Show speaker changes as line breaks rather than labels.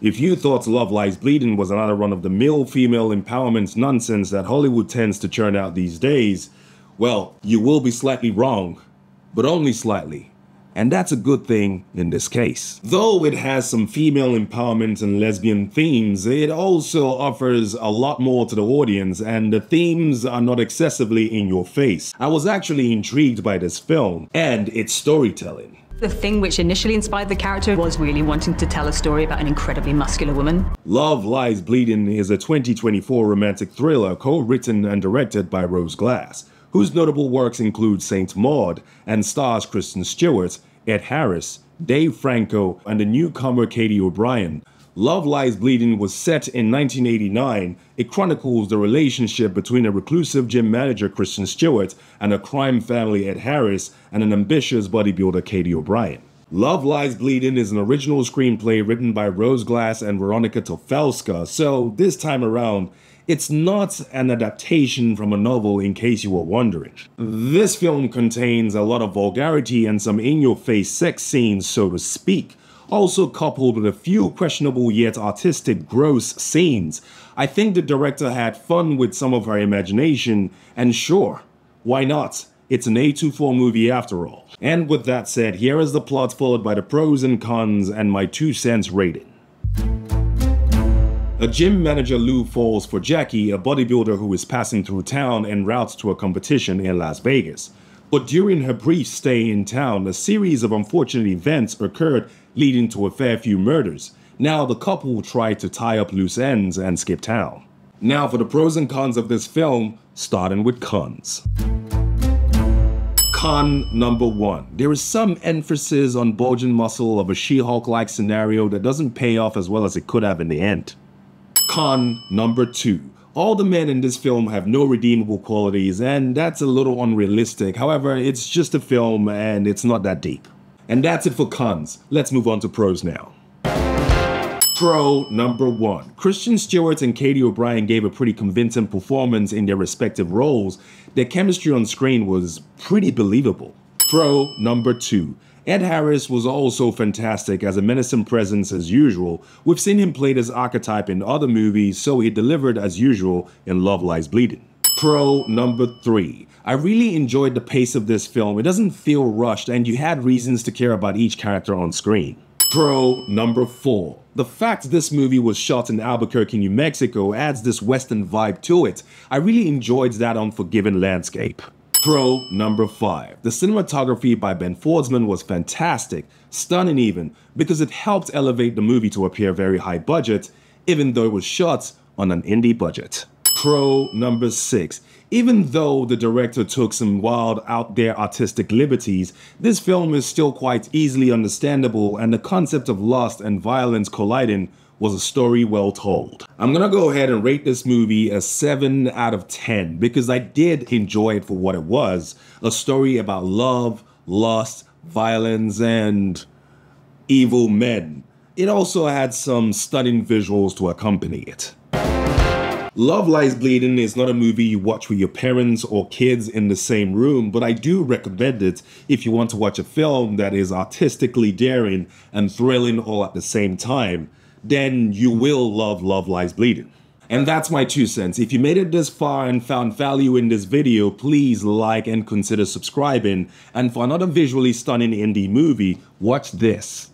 If you thought Love Lies Bleeding was another run of the mill female empowerment nonsense that Hollywood tends to churn out these days, well, you will be slightly wrong, but only slightly. And that's a good thing in this case. Though it has some female empowerment and lesbian themes, it also offers a lot more to the audience, and the themes are not excessively in your face. I was actually intrigued by this film and its storytelling.
The thing which initially inspired the character was really wanting to tell a story about an incredibly muscular woman.
Love Lies Bleeding is a 2024 romantic thriller co-written and directed by Rose Glass, whose notable works include Saint Maud and stars Kristen Stewart, Ed Harris, Dave Franco, and the newcomer Katy O'Brian. Love Lies Bleeding was set in 1989. It chronicles the relationship between a reclusive gym manager, Kristen Stewart, and a crime family, Ed Harris, and an ambitious bodybuilder, Katy O'Brian. Love Lies Bleeding is an original screenplay written by Rose Glass and Weronika Tofilska, so this time around, it's not an adaptation from a novel in case you were wondering. This film contains a lot of vulgarity and some in-your-face sex scenes, so to speak, also coupled with a few questionable yet artistic gross scenes. I think the director had fun with some of her imagination, and sure, why not? It's an A24 movie after all. And with that said, here is the plot followed by the pros and cons and my two cents rating. A gym manager Lou falls for Jackie, a bodybuilder who is passing through town en route to a competition in Las Vegas. But during her brief stay in town, a series of unfortunate events occurred leading to a fair few murders. Now the couple try to tie up loose ends and skip town. Now for the pros and cons of this film, starting with cons. Con number one. There is some emphasis on bulging muscle of a She-Hulk like scenario that doesn't pay off as well as it could have in the end. Con number two. All the men in this film have no redeemable qualities, and that's a little unrealistic. However, it's just a film and it's not that deep. And that's it for cons. Let's move on to pros now. Pro number one. Kristen Stewart and Katy O'Brian gave a pretty convincing performance in their respective roles. Their chemistry on screen was pretty believable. Pro number two. Ed Harris was also fantastic as a menacing presence as usual. We've seen him play this archetype in other movies, so he delivered as usual in Love Lies Bleeding. Pro number three. I really enjoyed the pace of this film. It doesn't feel rushed, and you had reasons to care about each character on screen. Pro number four. The fact this movie was shot in Albuquerque, New Mexico adds this western vibe to it. I really enjoyed that unforgiving landscape. Pro number five. The cinematography by Ben Fordesman was fantastic, stunning even, because it helped elevate the movie to appear very high budget, even though it was shot on an indie budget. Pro number six. Even though the director took some wild out there artistic liberties, this film is still quite easily understandable and the concept of lust and violence colliding was a story well told. I'm gonna go ahead and rate this movie a 7 out of 10 because I did enjoy it for what it was a story about love, lust, violence, and evil men. It also had some stunning visuals to accompany it. Love Lies Bleeding is not a movie you watch with your parents or kids in the same room, but I do recommend it if you want to watch a film that is artistically daring and thrilling all at the same time then you will love Love Lies Bleeding. And that's my two cents. If you made it this far and found value in this video, please like and consider subscribing. And for another visually stunning indie movie, watch this.